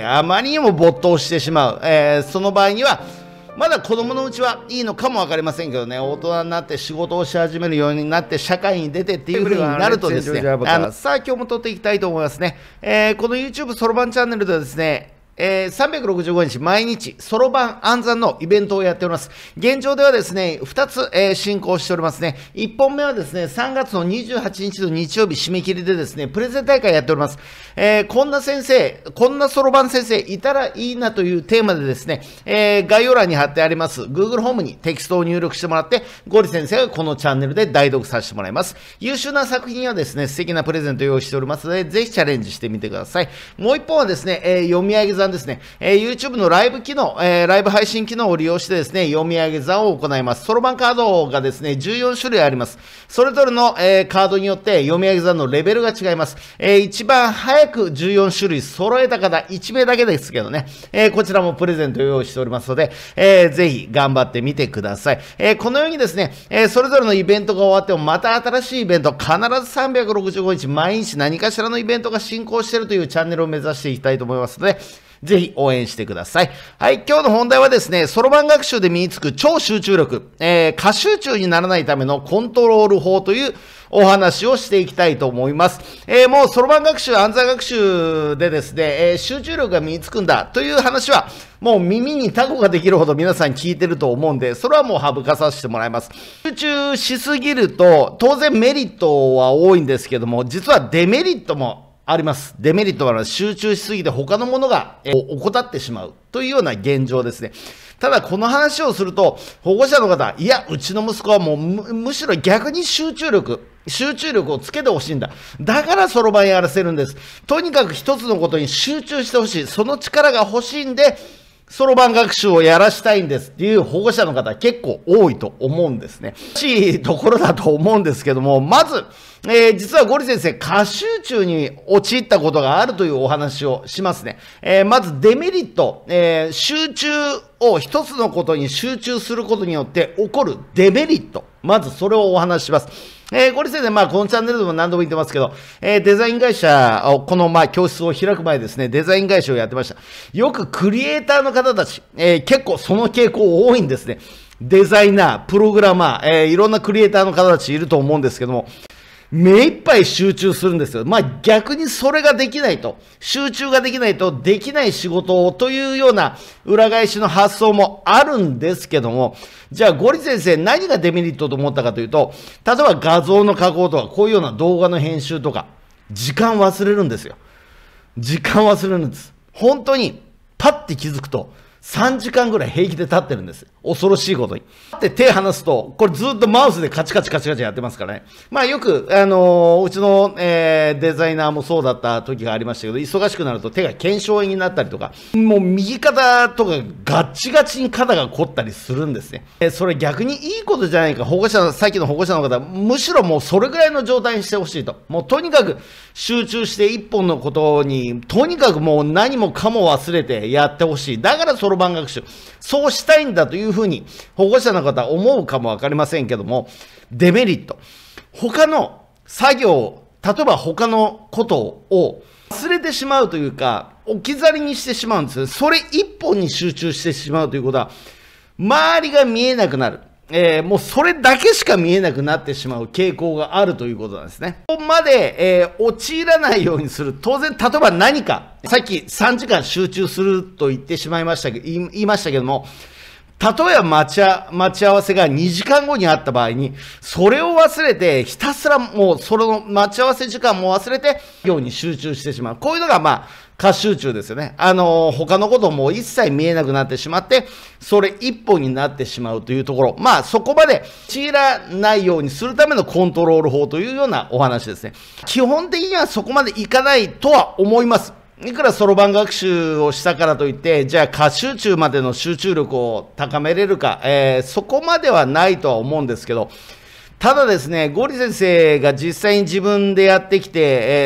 あまりにも没頭してしまう。えー、その場合には、まだ子供のうちはいいのかも分かりませんけどね、大人になって仕事をし始めるようになって、社会に出てっていう風になるとですね、あのさあ今日も撮っていきたいと思いますね。えー、この YouTube そろばんチャンネルではですね、えー、365日毎日、そろばん暗算のイベントをやっております。現状ではですね、2つ、えー、進行しておりますね。1本目はですね、3月の28日の日曜日締め切りでですね、プレゼン大会やっております。えー、こんな先生、こんなそろばん先生いたらいいなというテーマでですね、えー、概要欄に貼ってあります Google ホームにテキストを入力してもらって、ゴリ先生がこのチャンネルで代読させてもらいます。優秀な作品はですね、素敵なプレゼント用意しておりますので、ぜひチャレンジしてみてください。もう一本はですね、えー、読み上げ算ですね。えー YouTube のライブ機能、えー、ライブ配信機能を利用してですね、読み上げ座を行います。そろばんカードがですね、14種類あります。それぞれの、えー、カードによって読み上げ座のレベルが違います。えー、一番早く14種類揃えた方、1名だけですけどね、えこちらもプレゼント用意しておりますので、えぜひ頑張ってみてください。えこのようにですね、えそれぞれのイベントが終わっても、また新しいイベント、必ず365日毎日何かしらのイベントが進行しているというチャンネルを目指していきたいと思いますので、ぜひ応援してください。はい、今日の本題はですね、そろばん学習で身につく超集中力、えー、過集中にならないためのコントロール法というお話をしていきたいと思います。えー、もうそろばん学習、暗算学習でですね、えー、集中力が身につくんだという話は、もう耳にタコができるほど皆さん聞いてると思うんで、それはもう省かさせてもらいます。集中しすぎると、当然メリットは多いんですけども、実はデメリットもあります。デメリットは集中しすぎて他のものが怠ってしまうというような現状ですね。ただこの話をすると保護者の方、いや、うちの息子はもうむしろ逆に集中力、集中力をつけてほしいんだ。だからそろばんやらせるんです。とにかく一つのことに集中してほしい。その力が欲しいんで、そろばん学習をやらしたいんですっていう保護者の方結構多いと思うんですね。しいところだと思うんですけども、まず、えー、実はゴリ先生、過集中に陥ったことがあるというお話をしますね。えー、まずデメリット、えー、集中を一つのことに集中することによって起こるデメリット。まずそれをお話しします。えー、ゴリ先生、まあ、このチャンネルでも何度も言ってますけど、えー、デザイン会社を、この、まあ、教室を開く前ですね、デザイン会社をやってました。よくクリエイターの方たち、えー、結構その傾向多いんですね。デザイナー、プログラマー、えー、いろんなクリエイターの方たちいると思うんですけども、目いっぱい集中するんですよ。まあ逆にそれができないと、集中ができないとできない仕事をというような裏返しの発想もあるんですけども、じゃあゴリ先生何がデメリットと思ったかというと、例えば画像の加工とかこういうような動画の編集とか、時間忘れるんですよ。時間忘れるんです。本当にパッて気づくと、3時間ぐらい平気で立ってるんです。恐ろしいことに。って手離すと、これずっとマウスでカチカチカチカチやってますからね。まあよく、あのー、うちの、えー、デザイナーもそうだった時がありましたけど、忙しくなると手が腱鞘炎になったりとか、もう右肩とかガッチガチに肩が凝ったりするんですね。え、それ逆にいいことじゃないか、保護者、さっきの保護者の方、むしろもうそれぐらいの状態にしてほしいと。もうとにかく集中して一本のことに、とにかくもう何もかも忘れてやってほしい。だからそろばん学習。そうしたいんだというふうに保護者の方思うかもわかりませんけども、デメリット。他の作業、例えば他のことを忘れてしまうというか、置き去りにしてしまうんですよ。それ一本に集中してしまうということは、周りが見えなくなる。えー、もうそれだけしか見えなくなってしまう傾向があるということなんですね。ここまで、えー、陥らないようにする。当然、例えば何か、さっき3時間集中すると言ってしまいましたけど、言いましたけども、例えば待ち待ち合わせが2時間後にあった場合に、それを忘れて、ひたすらもう、その待ち合わせ時間も忘れて、業に集中してしまう。こういうのが、まあ、過集中ですよね。あの、他のことも一切見えなくなってしまって、それ一本になってしまうというところ。まあ、そこまでちらないようにするためのコントロール法というようなお話ですね。基本的にはそこまでいかないとは思います。いくらそろばん学習をしたからといって、じゃあ過集中までの集中力を高めれるか、えー、そこまではないとは思うんですけど、ただですね、ゴリ先生が実際に自分でやってきて、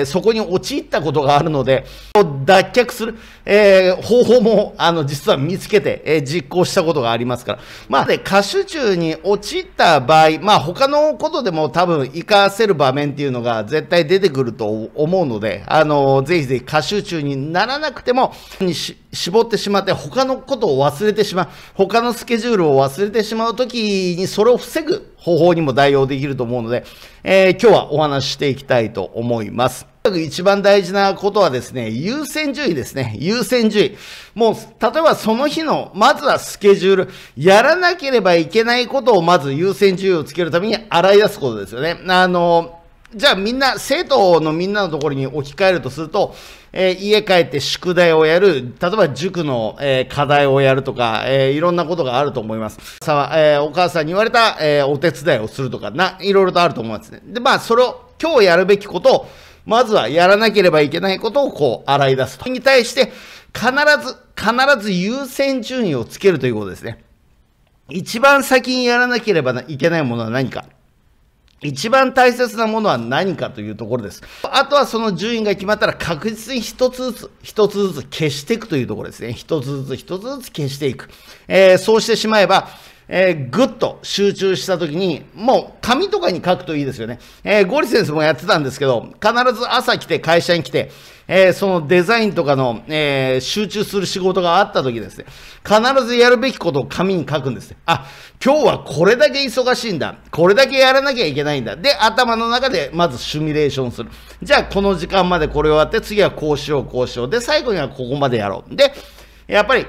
えー、そこに陥ったことがあるので、脱却する。えー、方法も、あの、実は見つけて、えー、実行したことがありますから。まあ、で、歌手中に陥った場合、まあ、他のことでも多分活かせる場面っていうのが絶対出てくると思うので、あの、ぜひぜひ歌手中にならなくても、に絞ってしまって、他のことを忘れてしまう、他のスケジュールを忘れてしまうときに、それを防ぐ方法にも代用できると思うので、えー、今日はお話ししていきたいと思います。一番大事なことはですね、優先順位ですね。優先順位。もう、例えばその日の、まずはスケジュール、やらなければいけないことをまず優先順位をつけるために洗い出すことですよね。あの、じゃあみんな、生徒のみんなのところに置き換えるとすると、えー、家帰って宿題をやる、例えば塾の、えー、課題をやるとか、えー、いろんなことがあると思います。さあ、えお母さんに言われた、えお手伝いをするとか、な、いろいろとあると思いますね。で、まあ、それを、今日やるべきことを、まずはやらなければいけないことをこう洗い出すと。に対して、必ず、必ず優先順位をつけるということですね。一番先にやらなければいけないものは何か。一番大切なものは何かというところです。あとはその順位が決まったら確実に一つずつ、一つずつ消していくというところですね。一つずつ、一つずつ消していく。えー、そうしてしまえば、えー、ぐっと集中したときに、もう紙とかに書くといいですよね。えー、ゴリ先生もやってたんですけど、必ず朝来て会社に来て、えー、そのデザインとかの、えー、集中する仕事があった時ですね、必ずやるべきことを紙に書くんですあ、今日はこれだけ忙しいんだ。これだけやらなきゃいけないんだ。で、頭の中でまずシミュレーションする。じゃあ、この時間までこれをやって、次はこうしよう、こうしよう。で、最後にはここまでやろう。で、やっぱり、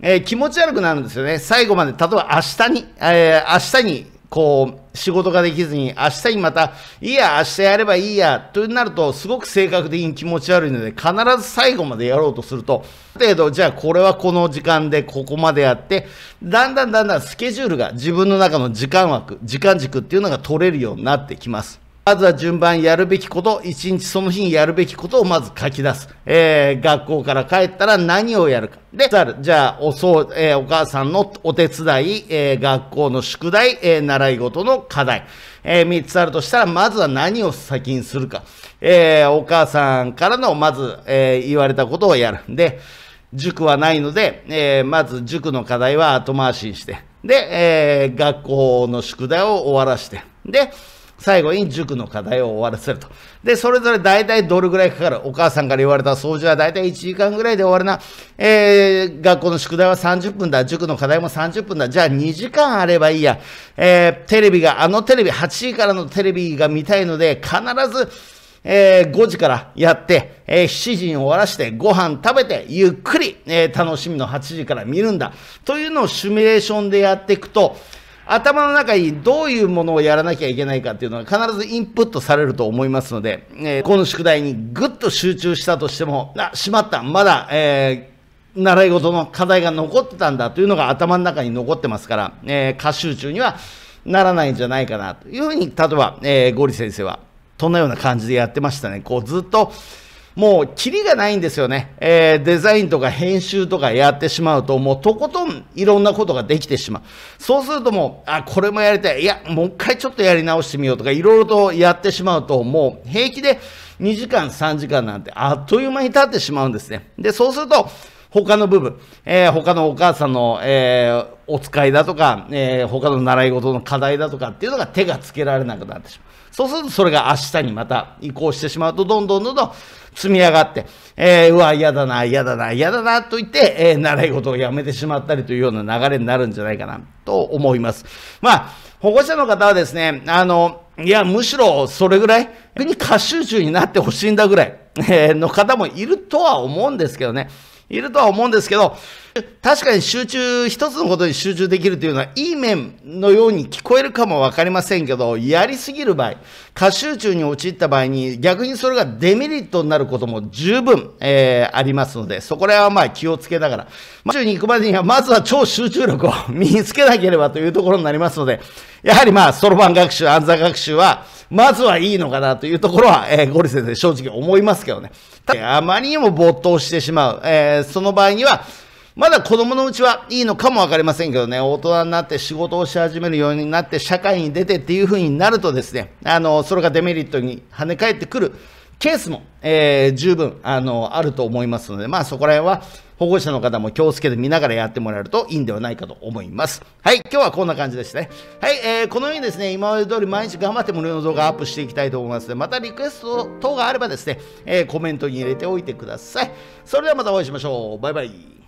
えー、気持ち悪くなるんですよね。最後まで、例えば明日に、えー、明日に、こう、仕事ができずに、明日にまた、いいや、明日やればいいや、となると、すごく性格的に気持ち悪いので、必ず最後までやろうとすると、ある程度、じゃあこれはこの時間でここまでやって、だんだんだんだんスケジュールが自分の中の時間枠、時間軸っていうのが取れるようになってきます。まずは順番やるべきこと、一日その日にやるべきことをまず書き出す。えー、学校から帰ったら何をやるか。で、じゃあ、おそう、えー、お母さんのお手伝い、えー、学校の宿題、えー、習い事の課題。えー、3つあるとしたら、まずは何を先にするか。えー、お母さんからの、まず、えー、言われたことをやる。で、塾はないので、えー、まず塾の課題は後回しにして。で、えー、学校の宿題を終わらして。で、最後に塾の課題を終わらせると。で、それぞれ大体どれぐらいかかる？お母さんから言われた掃除は大体1時間ぐらいで終わるな。えー、学校の宿題は30分だ。塾の課題も30分だ。じゃあ2時間あればいいや。えー、テレビが、あのテレビ、8時からのテレビが見たいので、必ず、えー、5時からやって、えー、7時に終わらして、ご飯食べて、ゆっくり、えー、楽しみの8時から見るんだ。というのをシミュレーションでやっていくと、頭の中にどういうものをやらなきゃいけないかっていうのが必ずインプットされると思いますので、えー、この宿題にぐっと集中したとしても、あ、しまった、まだ、えー、習い事の課題が残ってたんだというのが頭の中に残ってますから、えー、過集中にはならないんじゃないかなというふうに、例えば、えー、ゴリ先生は、そんなような感じでやってましたね。こうずっと、もう、キリがないんですよね。えー、デザインとか編集とかやってしまうと、もうとことんいろんなことができてしまう。そうするともう、あ、これもやりたい。いや、もう一回ちょっとやり直してみようとか、いろいろとやってしまうと、もう平気で2時間、3時間なんて、あっという間に経ってしまうんですね。で、そうすると、他の部分、えー、他のお母さんの、えー、お使いだとか、えー、他の習い事の課題だとかっていうのが手がつけられなくなってしまう。そうするとそれが明日にまた移行してしまうと、どんどんどんどん積み上がって、えー、うわ、嫌だな、嫌だな、嫌だな、と言って、えー、習い事をやめてしまったりというような流れになるんじゃないかな、と思います。まあ、保護者の方はですね、あの、いや、むしろそれぐらい、逆に過集中になってほしいんだぐらい、えー、の方もいるとは思うんですけどね。いるとは思うんですけど、確かに集中、一つのことに集中できるというのは、いい面のように聞こえるかもわかりませんけど、やりすぎる場合、過集中に陥った場合に、逆にそれがデメリットになることも十分、えー、ありますので、そこら辺はまあ気をつけながら、集に行くまでには、まずは超集中力を身につけなければというところになりますので、やはりまあ、そろばん学習、暗算学習は、まずはいいのかなというところは、えー、ゴリ先生正直思いますけどね。あまりにも没頭してしまう。えー、その場合には、まだ子供のうちはいいのかもわかりませんけどね、大人になって仕事をし始めるようになって、社会に出てっていう風になるとですね、あの、それがデメリットに跳ね返ってくるケースも、えー、十分あのあると思いますので、まあ、そこら辺は保護者の方も気をつけて見ながらやってもらえるといいんではないかと思います。はい、今日はこんな感じですね。はい、えー、このようにですね、今まで通り毎日頑張って無料の動画アップしていきたいと思いますので、またリクエスト等があればですね、えー、コメントに入れておいてください。それではまたお会いしましょう。バイバイ。